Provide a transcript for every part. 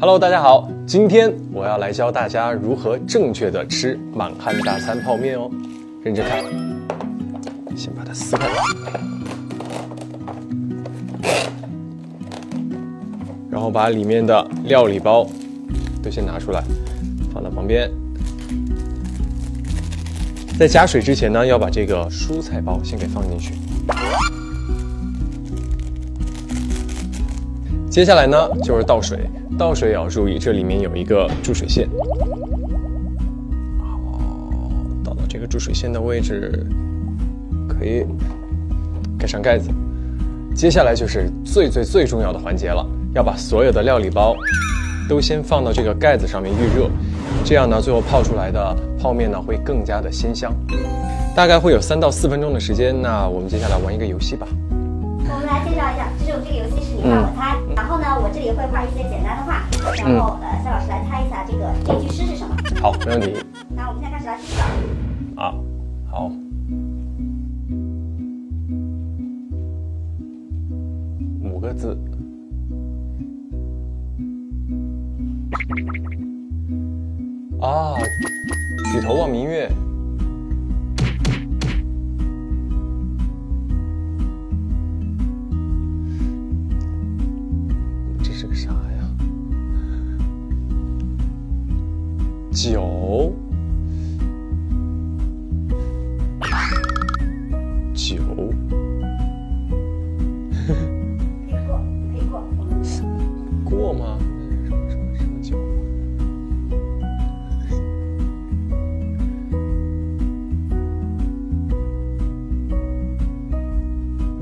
Hello，大家好，今天我要来教大家如何正确的吃满汉大餐泡面哦，认真看，先把它撕开，然后把里面的料理包都先拿出来，放到旁边。在加水之前呢，要把这个蔬菜包先给放进去。接下来呢，就是倒水。倒水也要注意，这里面有一个注水线。好，倒到这个注水线的位置，可以盖上盖子。接下来就是最最最重要的环节了，要把所有的料理包都先放到这个盖子上面预热，这样呢，最后泡出来的泡面呢会更加的鲜香。大概会有三到四分钟的时间，那我们接下来玩一个游戏吧。我们来介绍一下，就是我们这个游戏是你画我猜，然后呢，我这里会画一些简单的话，然后呃，肖老师来猜一下这个这句诗是什么。好，没问题。那我们现在开始来听一个。啊，好。五个字。啊！举头望明月，你这是个啥呀？酒。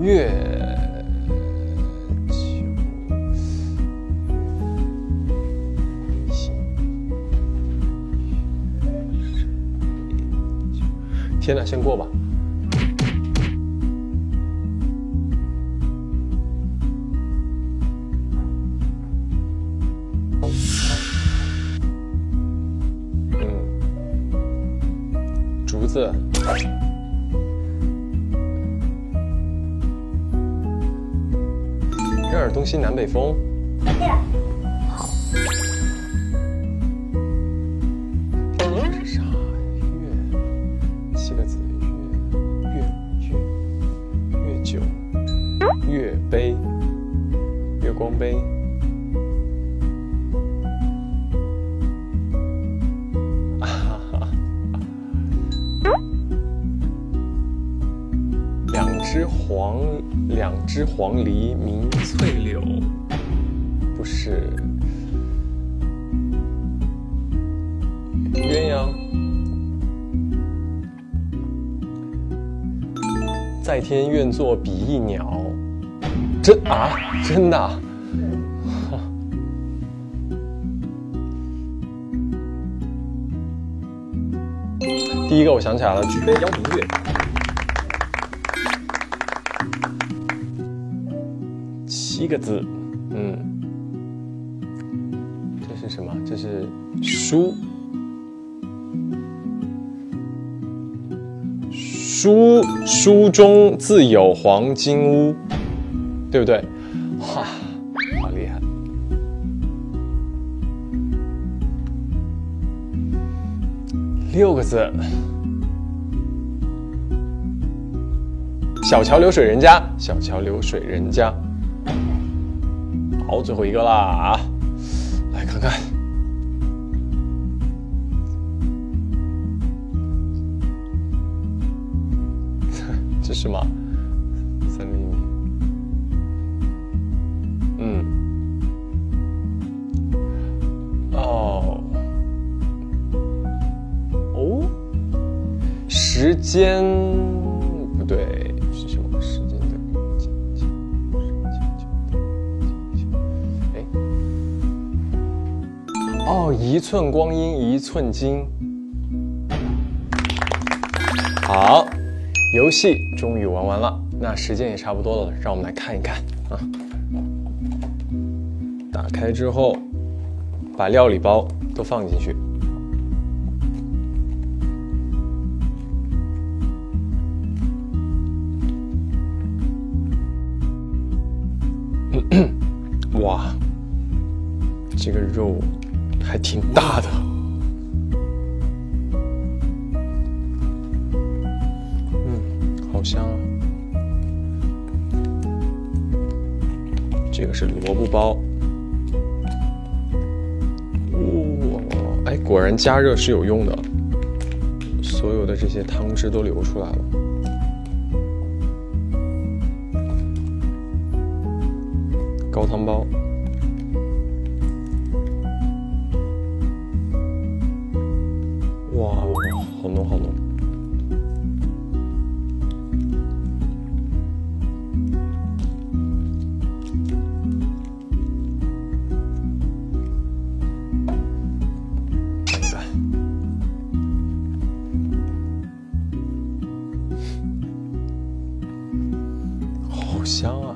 月球。天呐，先过吧。嗯，竹子。任尔东西南北风。月。这是啥呀？月七个字。月月月月月杯月光杯。黄，两只黄鹂鸣翠柳，不是鸳鸯，在天愿作比翼鸟。真啊，真的！第一个我想起来了，举杯邀明月，七个字，嗯，这是什么？这是书，书书中自有黄金屋。对不对？哇，好厉害！六个字，小桥流水人家，小桥流水人家。好，最后一个啦啊！来看看，这是什么？时间哦，一寸光阴一寸金。好，游戏终于玩完了。那时间也差不多了，让我们来看一看啊。打开之后，把料理包都放进去。哇，这个肉还挺大的。嗯，好香啊！这个是萝卜包。哇，哎，果然加热是有用的，所有的这些汤汁都流出来了。高汤包，香啊！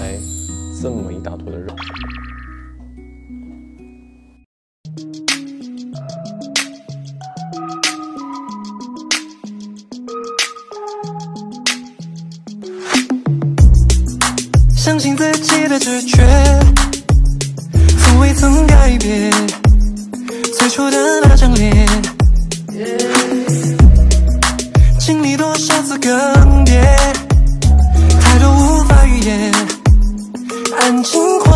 来这么一大坨的肉，相信自己的直觉，从未曾改变初的那张脸。经历多少次更迭，太多无法预言，安静。